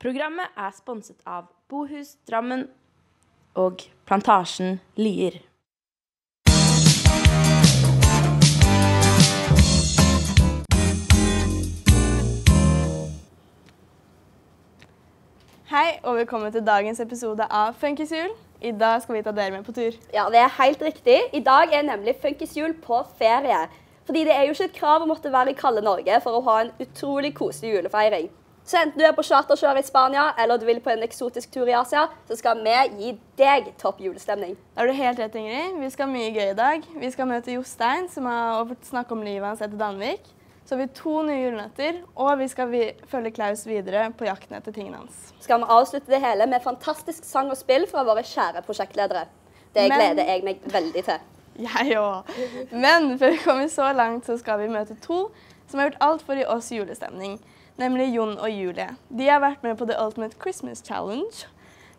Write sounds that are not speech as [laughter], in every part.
Programmet er sponset av Bohus Drammen og Plantasjen Lier. Hei, og velkommen til dagens episode av Funkishjul. I dag skal vi ta dere med på tur. Ja, det er helt riktig. I dag er nemlig Funkishjul på ferie. Fordi det er jo ikke et krav å måtte være i kalde Norge for å ha en utrolig koselig julefeiring. Så enten du er på charterkjør i Spania eller du vil på en eksotisk tur i Asia, så skal vi gi deg topp julestemning. Da er du helt rett, Ingrid. Vi skal ha mye gøy i dag. Vi skal møte Jostein, som har snakket om livet hans etter Danvik. Så har vi to nye julenøtter, og vi skal følge Klaus videre på jakten etter tingene hans. Skal vi avslutte det hele med fantastisk sang og spill fra våre kjære prosjektledere. Det Men- gleder jeg meg veldig til. Jeg òg. Men før vi kommer så langt, så skal vi møte to som har gjort alt for å gi oss julestemning. Nemlig Jon og Julie. De har vært med på The Ultimate Christmas Challenge.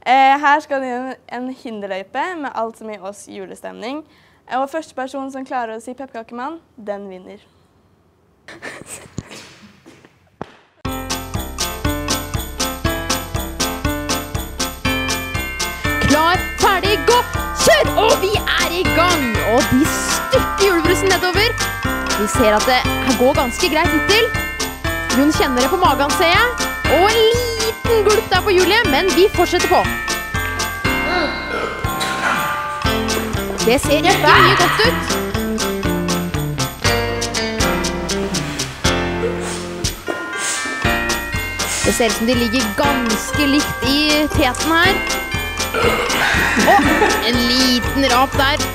Eh, her skal de gjøre en hinderløype med alt som gir oss julestemning. Og første person som klarer å si pepperkakemann, den vinner. Klar, ferdig, gå! Kjør! Og vi er i gang! Og de styrter julebrusen nedover. Vi ser at det går ganske greit hittil. Jon kjenner det på magen, ser jeg. Og en liten gulp der på Julie, men vi fortsetter på. Det ser ikke mye godt ut. Det ser ut som de ligger ganske likt i teten her. Og en liten rap der.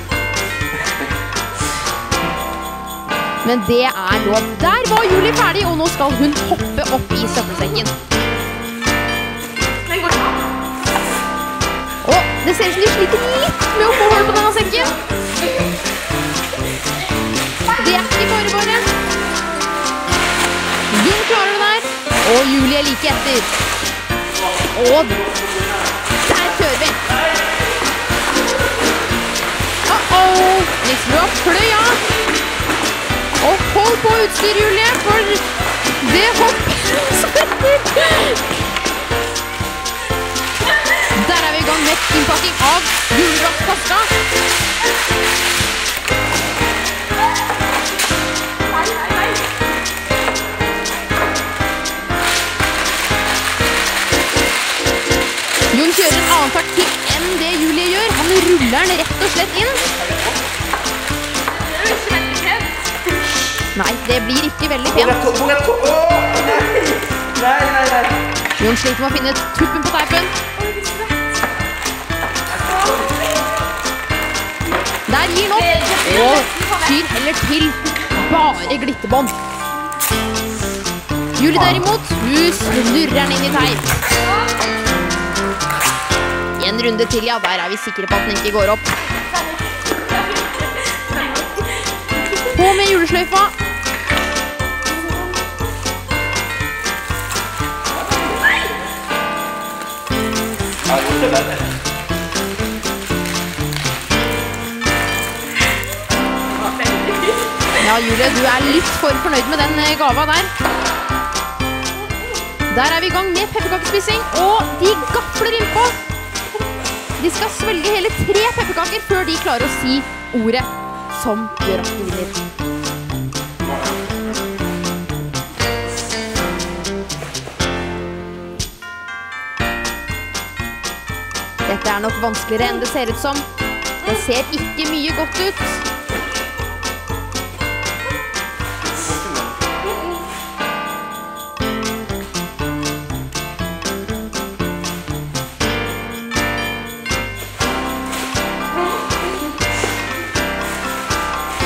Men det er lov. Der var Julie ferdig, og nå skal hun hoppe opp i søppelsekken. Og det ser ut som de sliter litt med å få hull på denne sekken. Det er ikke bare bare. Jon klarer det der, og Julie like etter. Og der kjører vi! Uh-oh! Nixon du har fløy av. Og hold på utstyr, Julie, for det hoppet. Der er vi i gang med innpakking av juledraktpaska. Jon kjører en annen taktikk enn det Julie gjør. Han ruller den rett og slett inn. Nei, det blir ikke veldig pent. Jon sliter med å finne tuppen på teipen. Der gir han opp. Og syr heller til bare glitterbånd. Julie derimot, hun snurrer den inn i teip. En runde til, ja. Der er vi sikre på at den ikke går opp. På med julesløyfa. Ja, Julie, du er litt for fornøyd med den eh, gava der. Der er vi i gang med pepperkakespising, og de gafler innpå. De skal svelge hele tre pepperkaker før de klarer å si ordet som gjør at de vinner. Er nok vanskeligere enn det ser ut som. Det ser ikke mye godt ut.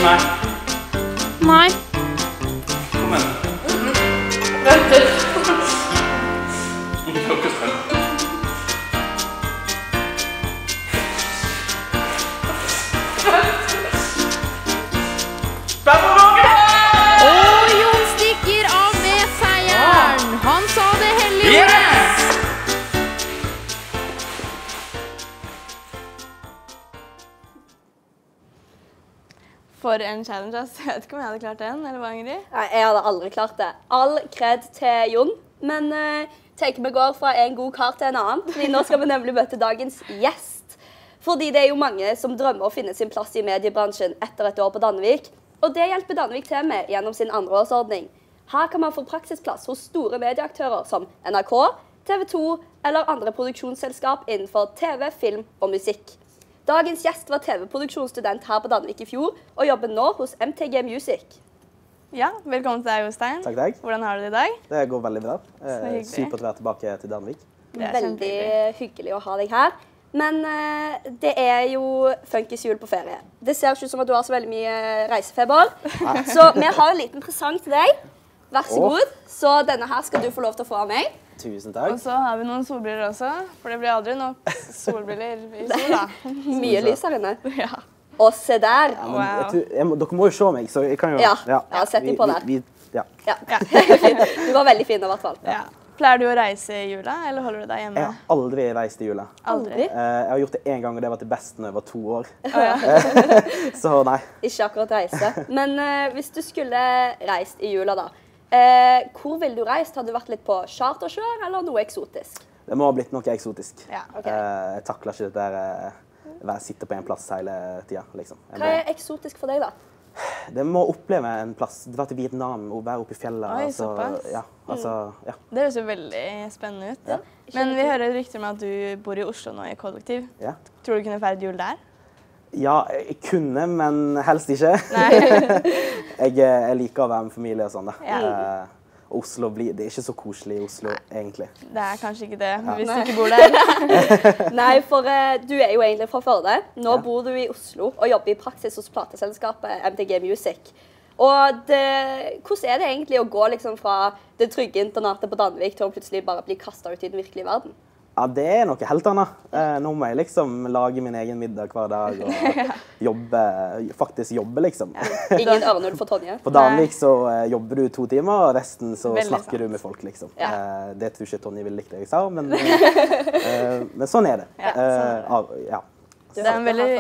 Nei. Nei. Kom igjen. Vent litt. For en challenge, ass. Jeg vet ikke om jeg hadde klart den, eller hva, Ingrid? Nei, jeg hadde aldri klart det. All kred til Jon. Men uh, tenker vi går fra en god kar til en annen. fordi Nå skal vi nemlig møte dagens gjest. Fordi det er jo mange som drømmer å finne sin plass i mediebransjen etter et år på Danvik. Og det hjelper Danvik til med gjennom sin andreårsordning. Her kan man få praksisplass hos store medieaktører som NRK, TV 2 eller andre produksjonsselskap innenfor TV, film og musikk. Dagens gjest var TV-produksjonsstudent her på Danvik i fjor, og jobber nå hos MTG Music. Ja, velkommen til deg, Jostein. Takk, takk. Hvordan har du det i dag? Det går veldig bra. Eh. Supert å være tilbake til Danvik. Det er Veldig hyggelig å ha deg her. Men eh, det er jo funkisjul på ferie. Det ser ikke ut som at du har så veldig mye reisefeber. Så vi har en liten presang til deg. Vær så oh. god. Så denne her skal du få lov til å få av meg. Tusen Og så har vi noen solbriller også, for det blir aldri nok solbriller i [laughs] sola. Mye lys her inne. Ja. Og se der. Ja, men Wow. jeg jeg må, dere må jo se meg, så jeg kan jo Ja, ja, sett dem på der. vi- ja. Ja. [laughs] Du var veldig fin i hvert fall. ja. Pleier du å reise i jula, eller holder du deg hjemme? Jeg har aldri reist i jula. Aldri. Eh, jeg har gjort det én gang, og det var til besten når jeg var to år. Oh, ja. [laughs] Så nei. Ikke akkurat reise. Men uh, hvis du skulle reist i jula, da. Eh, hvor ville du reist? Hadde du vært litt på charterkjør eller noe eksotisk? Det må ha blitt noe eksotisk. Ja, okay. Eh, jeg takler ikke det der eh, sitte på en plass hele tida, liksom. Hva er eksotisk for deg, da? det må oppleve en plass. Dra til Vietnam og være oppe i fjellet. Oi, altså, ja, altså, ja. Det høres jo veldig spennende ut. Men vi hører rykter om at du bor i Oslo nå i kollektiv. ja. Tror du du kunne feiret jul der? Ja, jeg kunne, men helst ikke. [laughs] jeg, eh, jeg liker å være med familie og sånn. da. Ja. Uh, Oslo blir, Det er ikke så koselig i Oslo, egentlig. Det er kanskje ikke det, hvis du ikke bor der. [laughs] [laughs] Nei, for uh, du er jo egentlig fra Førde. Nå Ja. bor du i Oslo og jobber i praksis hos plateselskapet MTG Music. Og det, hvordan er det egentlig å gå liksom fra det trygge internatet på Danvik til å plutselig bare bli kasta ut i den virkelige verden? Ja, Det er noe helt annet. Eh, nå må jeg liksom lage min egen middag hver dag og [laughs] jobbe, faktisk jobbe, liksom. Ingen Arnold for Tonje. På Danvik så eh, jobber du to timer, og resten så Veldig snakker sant. du med folk, liksom. Ja. Eh, det tror ikke Tonje ville likt det jeg sa, men, [laughs] eh, men sånn er det. Ja, sånn er det. Eh, ja. Det er en veldig,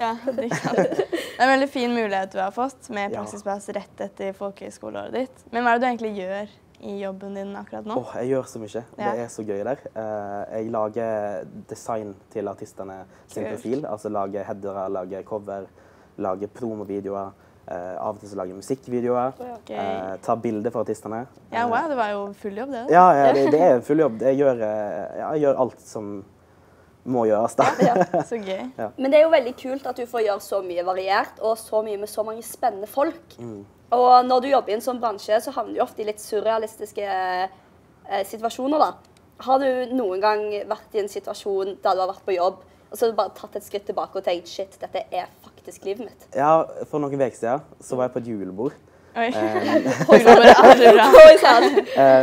ja, det, er en veldig fin mulighet du har fått med Ja. praksisplass rett etter folkehøyskoleåret ditt. Men hva er det du egentlig gjør i jobben din akkurat nå? Åh, jeg gjør så mye. Ja. Det er så gøy der. Eh, jeg lager design til artistene sin Kult. profil. Altså lager headere, lager cover, lager promovideoer. Eh, av og til så lager jeg musikkvideoer. Okay. Eh, tar bilder for artistene. Ja, Eh, wow, det var jo full jobb, det. da. Ja, ja det, [laughs] det er full jobb. Jeg gjør, eh, jeg gjør alt som må gjøres, da. Så [laughs] gøy. Men det er jo veldig kult at du får gjøre så mye variert og så mye med så mange spennende folk. Mm. Og når du jobber i en sånn bransje, så havner du ofte i litt surrealistiske eh, situasjoner. da. Har du noen gang vært i en situasjon der du har vært på jobb, og så har du bare tatt et skritt tilbake og tenkt shit, dette er faktisk livet mitt? Ja, For noen uker siden så var jeg på et julebord Oi. [laughs] [laughs] Oi,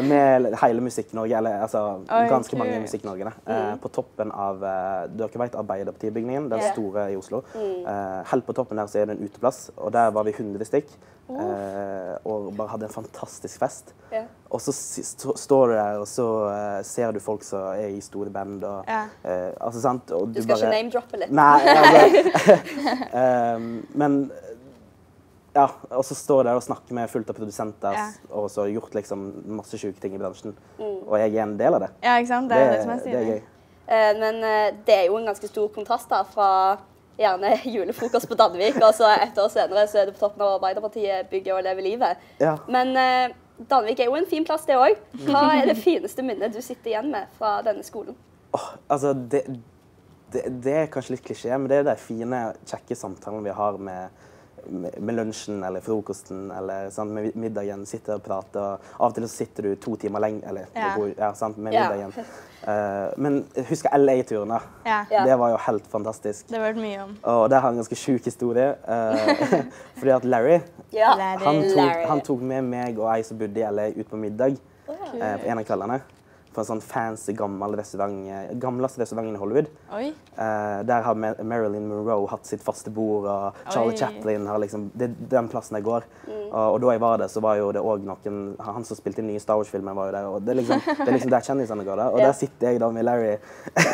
[laughs] med hele Musikk-Norge, eller altså Oi, ganske mange i. Musikk-Norge. Eh, på toppen av eh, Dere vet Arbeiderpartibygningen, den store i Oslo. Eh, helt på toppen der så er det en uteplass, og der var vi 100 stykk. Eh, og bare hadde en fantastisk fest. Yeah. Og så står du der, og så eh, ser du folk som er i store band. Og, yeah. eh, altså, sant? Og Du skal ikke name-droppe litt? Nei, altså ehm, Men Ja, og så står jeg der og snakker med fullt av produsenter Ja. og så har gjort liksom masse sjuke ting i bransjen. Mm. Og jeg er en del av det. Ja, ikke sant? Det er det, som er det er stilig. gøy. Eh, Men eh, det er jo en ganske stor kontrast da, fra gjerne [laughs] julefrokost på Danvik, og så et år senere så er du på toppen av Arbeiderpartiet, bygger og lever livet. Ja. Men eh, Danvik er jo en fin plass, det òg. Hva er det fineste minnet du sitter igjen med fra denne skolen? Oh, altså, det, det, det er kanskje litt klisjé, men det er de fine, kjekke samtalene vi har med, med, lunsjen eller frokosten eller sant, med middagen. Sitter og prater. og Av og til så sitter du to timer lenger eller, Ja. ja. Ja, sant, med Ja. middagen. Eh, men husker LA-turen. da. Ja. Det var jo helt fantastisk. det har vært mye om. Og der har jeg en ganske sjuk historie. Uh, [laughs] fordi at Larry, Ja. Han tok, Larry. han tok med meg og ei som bodde i LA, ut på middag uh, på en av kveldene. På en sånn fancy, gammel restaurant, gamleste restauranten i Hollywood. Oi. Eh, der har Marilyn Monroe hatt sitt faste bord, og Charlie Oi. Chaplin har liksom Det er den plassen jeg går. Mm. Og, og da jeg var der, så var jo det òg noen Han som spilte den nye Star Wars-filmen, var jo der. Og det er liksom, det er liksom der kjendisene går. der. Og [laughs] Ja. der sitter jeg da med Larry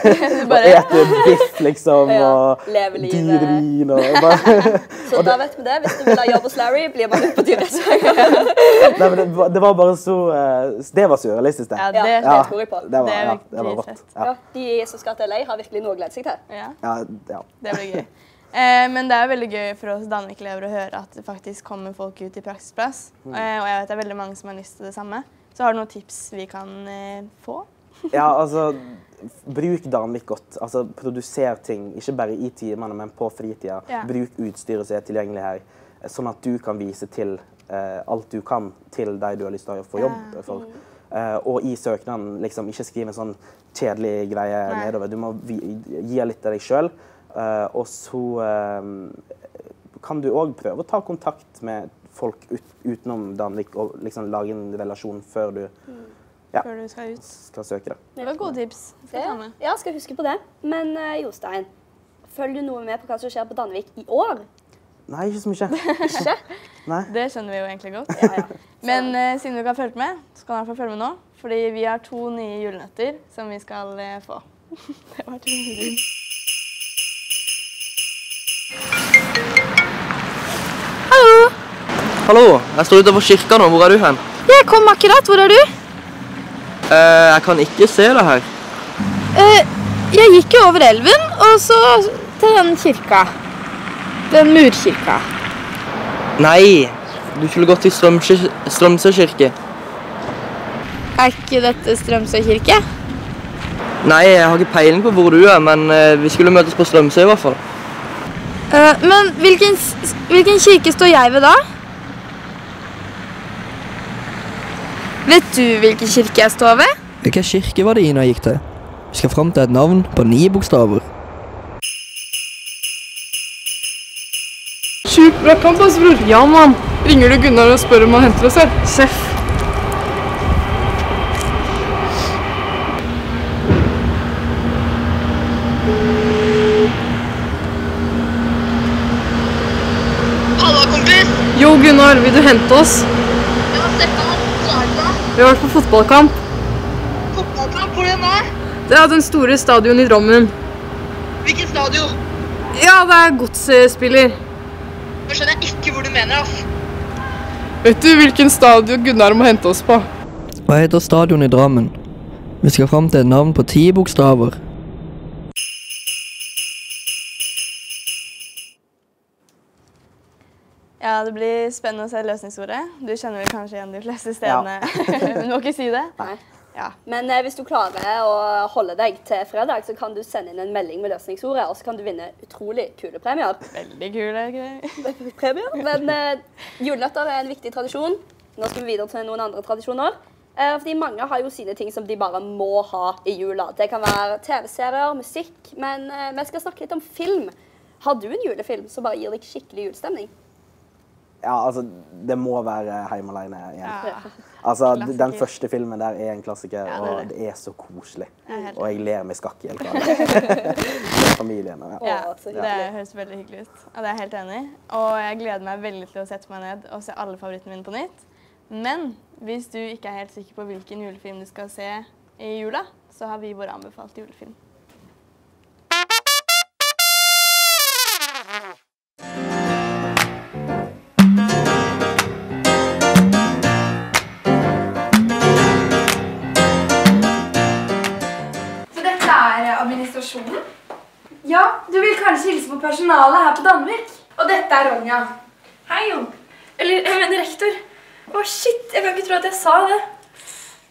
[laughs] og eter biff, liksom, Ja, og lever livet. dyr vin og bare [laughs] Så da vet vi det. Hvis du vil ha jobb hos Larry, blir man ute på men det, var- det var bare så eh, Det var surrealistisk, det. Ja, det Jeg på. Det var, Det ja, det var rått. Ja. Ja, de som skal til LA, har virkelig noe å glede seg til. Ja, Ja, ja. det blir gøy. Eh, men det er veldig gøy for oss Danvik-elever å høre at det faktisk kommer folk ut i praksisplass. Mm. Eh, og jeg vet det er veldig mange som har lyst til det samme. Så har du noen tips vi kan eh, få? [laughs] Ja, altså Bruk Danvik godt. Altså, Produser ting, ikke bare i timene, men på fritida. Ja. Bruk utstyret som er tilgjengelig her, sånn at du kan vise til eh, alt du kan til de du har lyst til å få jobb for. Eh, og i søknaden, liksom, ikke skriv en sånn kjedelig greie Nei. nedover. Du må vi, gi litt av deg sjøl. og så eh, kan du òg prøve å ta kontakt med folk ut, utenom Danvik og liksom lage en relasjon før du Ja. Før du skal ut. skal søke det. Det var gode tips. Skal jeg. Ja, skal huske på det. Men eh, Jostein, følger du noe med på hva som skjer på Danvik i år? Nei, ikke så mye. Ikke? [laughs] Nei. Det skjønner vi jo egentlig godt. Ja, ja. Men uh, siden du ikke har fulgt med, så kan du i hvert fall følge med nå. Fordi vi har to nye julenøtter som vi skal uh, få. [laughs] det var to nye. Hallo, jeg står utenfor kirka nå. Hvor er du hen? Jeg kom akkurat. Hvor er du? Uh, jeg kan ikke se deg her. Eh, jeg gikk jo over elven, og så til den kirka. Den murkirka. Nei, du skulle gått til Strømsø kirke. Er ikke dette Strømsø kirke? Nei, jeg har ikke peiling på hvor du er, men eh, vi skulle møtes på Strømsø i hvert fall. Eh, men hvilken, hvilken kirke står jeg ved da? Vet du hvilken kirke jeg står ved? Hvilken kirke var det Ina gikk til? Vi skal fram til et navn på ni bokstaver. Sjukt bra kamp, ass, bror. Ja, mann. Ringer du Gunnar og spør om han henter oss her? Seff. Halla, kompis. Jo, Gunnar, vil du hente oss? Ja, Stefan. Det? Vi har vært på fotballkamp. Fotballkamp, hvor den er? Det er den store stadion i Drammen. Hvilken stadion? Ja, det er godsspiller. Nå skjønner jeg ikke hvor du mener, ass. Vet du hvilken stadion Gunnar må hente oss på? Hva heter stadion i Drammen? Vi skal fram til et navn på ti bokstaver. Ja, det blir spennende å se løsningsordet. Du kjenner vel kanskje igjen de fleste stedene. Men [laughs] du må ikke si det. Nei. Ja. Men eh, hvis du klarer å holde deg til fredag, så kan du sende inn en melding med løsningsordet, og så kan du vinne utrolig kule premier. Veldig kule greier. [laughs] premier. Men eh, julenøtter er en viktig tradisjon. Nå skal vi videre til noen andre tradisjoner. Eh, fordi mange har jo sine ting som de bare må ha i jula. Det kan være TV-serier, musikk, men eh, vi skal snakke litt om film. Har du en julefilm som bare gir deg skikkelig julestemning? Ja, altså, det må være Heim aleine' igjen. Ja. Altså, Den første filmen der er en klassiker, Ja, det er og det. det er så koselig. Er Og jeg ler meg skakk i hele Med [laughs] familien. og Ja. Ja, det høres veldig hyggelig ut. Ja, det er jeg helt enig i. Og jeg gleder meg veldig til å sette meg ned og se alle favorittene mine på nytt. Men hvis du ikke er helt sikker på hvilken julefilm du skal se i jula, så har vi vår anbefalte julefilm. Kanskje hilse på personalet her på Danvik? Og dette er Ronja. Hei, Jon. Eller, jeg mener rektor. Å, shit, jeg kan ikke tro at jeg sa det.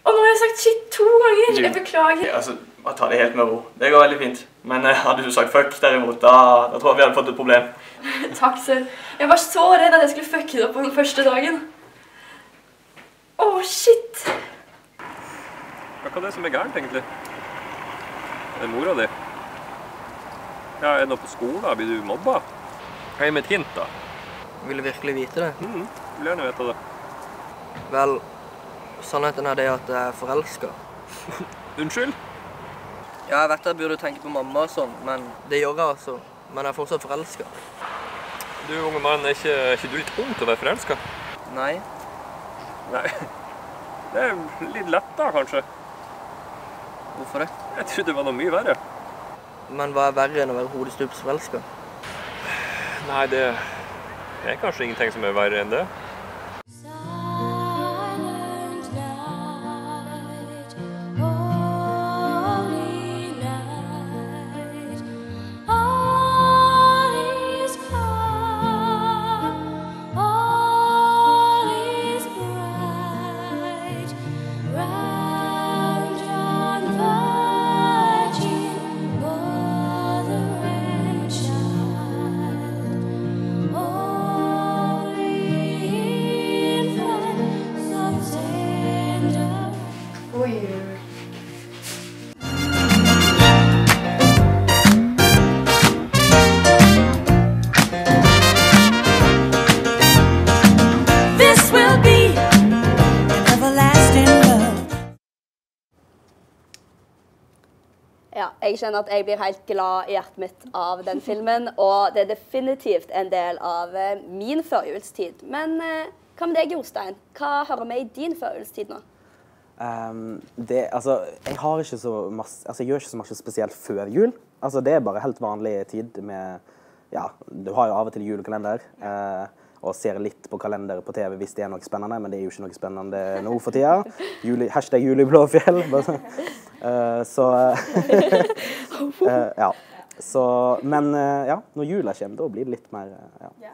Og nå har jeg sagt shit to ganger. Jeg beklager. Altså, bare ta det helt med ro. Det går veldig fint. Men uh, hadde du sagt fuck derimot, da, da tror jeg vi hadde fått et problem. [laughs] Takk, sir. Jeg var så redd at jeg skulle fucke det opp på den første dagen. Å, shit. Hva er det som er gærent, egentlig? Det Er mora di? Ja, er det noe på skolen? Blir du mobba? Hva er gi et hint, da? Vil du virkelig vite det? Mm, vil gjerne vite det. Vel, sannheten er det at jeg er forelska. [laughs] Unnskyld? Ja, jeg vet jeg burde tenke på mamma og sånn, men det gjør jeg altså. Men jeg er fortsatt forelska. Du, unge mann, er ikke, er ikke du litt ung til å være forelska? Nei. Nei. Det er litt lett, da, kanskje. Hvorfor det? Jeg trodde det var noe mye verre. Men hva er verre enn å være hodestups forelska? Nei, det er kanskje ingenting som er verre enn det. Kjenner at jeg blir helt glad i hjertet mitt av den filmen, og det er definitivt en del av eh, min førjulstid. Men eh, hva med deg, Jostein? Hva hører vi i din førjulstid nå? Um, det, altså, jeg har ikke så masse Altså, jeg gjør ikke så mye spesielt før jul. Altså, det er bare helt vanlig tid med Ja, du har jo av og til julekalender. eh, og ser litt på kalender på TV hvis det er noe spennende, men det er jo ikke noe spennende nå for tida. Juli, hashtag juliblåfjell. Uh. [laughs] Eh, så uh, Ja. Så Men uh, ja, når jula kommer, da blir det litt mer eh, ja.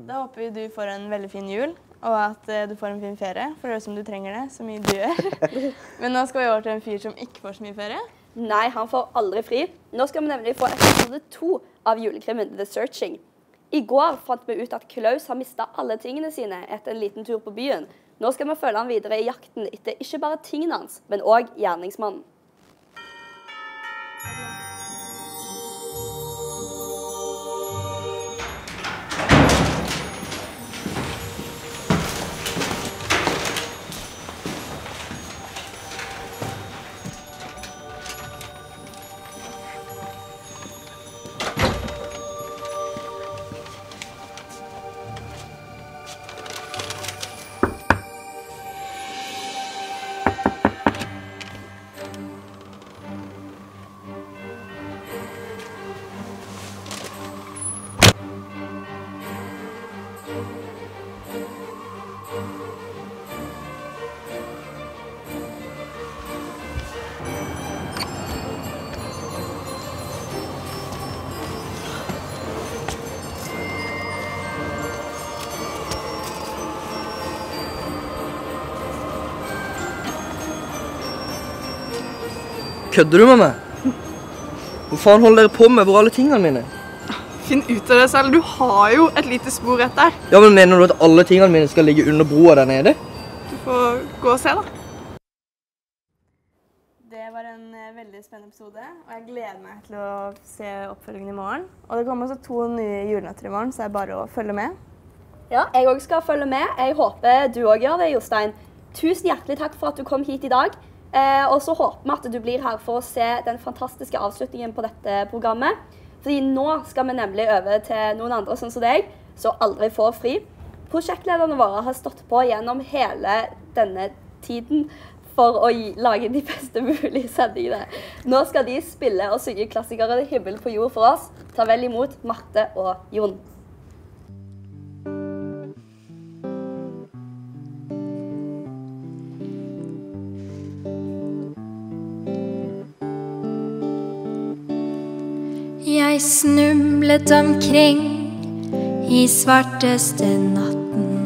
Da håper vi du får en veldig fin jul, og at du får en fin ferie. For det er som du trenger det, så mye du gjør. [laughs] Men nå skal vi over til en fyr som ikke får så mye ferie. Nei, han får aldri fri. Nå skal vi nemlig få episode to av julekrimmen The Searching. I går fant vi ut at Klaus har mista alle tingene sine etter en liten tur på byen. Nå skal vi følge han videre i jakten etter ikke bare tingene hans, men òg gjerningsmannen. Kødder du med meg? Hvor faen holder dere på med? Hvor er alle tingene mine? Finn ut av det selv. Du har jo et lite spor rett der. Ja, men Mener du at alle tingene mine skal ligge under broa der nede? Du får gå og se, da. Det var en eh, veldig spennende episode, og jeg gleder meg til å se oppfølgingen i morgen. Og det kommer også to nye julenøtter i morgen, så det er bare å følge med. Ja, jeg òg skal følge med. Jeg håper du òg gjør det, Jostein. Tusen hjertelig takk for at du kom hit i dag. Eh, og så håper vi at du blir her for å se den fantastiske avslutningen på dette programmet. Fordi nå skal vi nemlig over til noen andre sånn som deg, som aldri får fri. Prosjektlederne våre har stått på gjennom hele denne tiden for å lage de beste mulige sendingene. Nå skal de spille og synge klassikere 'Himmel på jord' for oss. Ta vel imot Marte og Jon. Jeg snublet omkring i svarteste natten.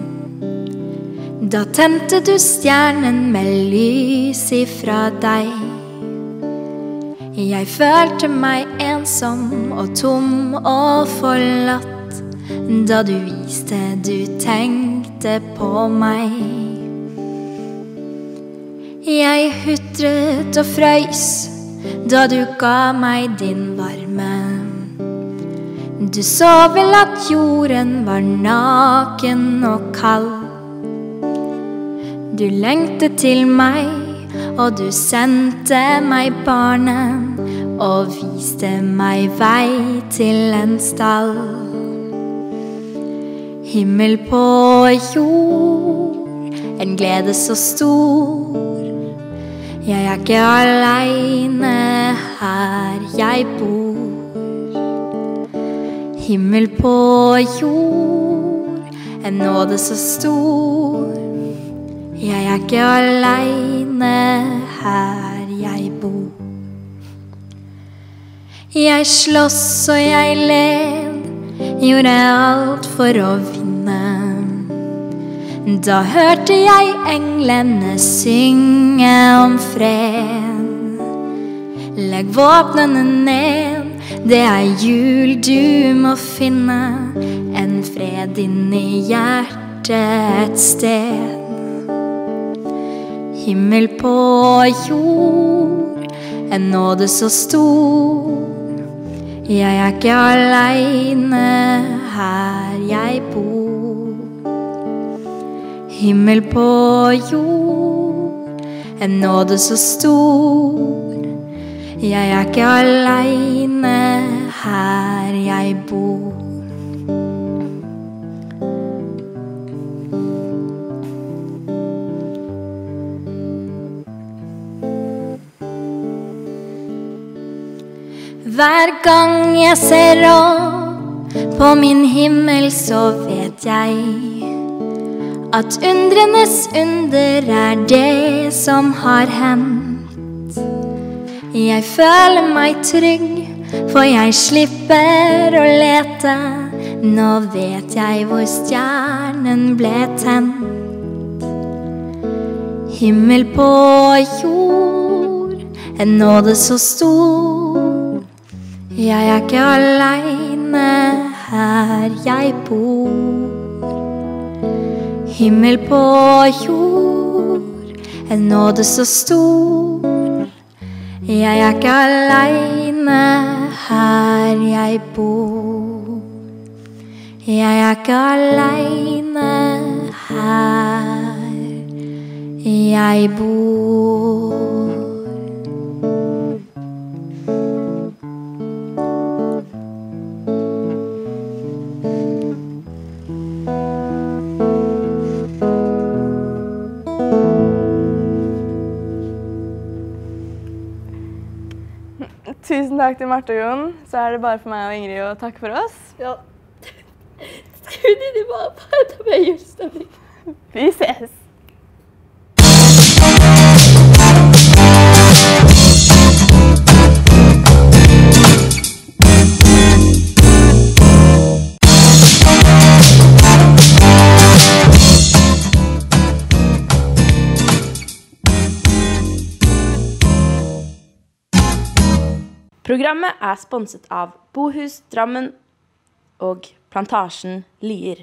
Da tente du stjernen med lys ifra deg. Jeg følte meg ensom og tom og forlatt da du viste du tenkte på meg. Jeg hutret og frøys da du ga meg din varme. Du så vel at jorden var naken og kald. Du lengtet til meg, og du sendte meg barnet og viste meg vei til en stall. Himmel på jord, en glede så stor. Jeg er ikke aleine her jeg bor. Himmel på jord, en nåde så stor. Jeg er ikke aleine her jeg bor. Jeg slåss og jeg led, gjorde alt for å vinne. Da hørte jeg englene synge om fred. Legg våpnene ned, det er jul du må finne. En fred inni hjertet et sted. Himmel på jord, en nåde så stor. Jeg er ikke aleine her jeg bor. Himmel på jord, en nåde så stor. Jeg er ikke aleine her jeg bor. Hver gang jeg ser opp på min himmel, så vet jeg at undrenes under er det som har hendt. Jeg føler meg trygg, for jeg slipper å lete. Nå vet jeg hvor stjernen ble tent. Himmel på jord, en nåde så stor. Jeg er ikke aleine her jeg bor. Himmel på jord, en nåde så stor. Jeg er ikke aleine her jeg bor. Jeg er ikke aleine her jeg bor. Takk til Marte og Jon. Så er det bare for meg og Ingrid å takke for oss. Ja. Skulle de bare prøvd med julestemning? Vi ses. Programmet er sponset av Bohus Drammen og Plantasjen Lier.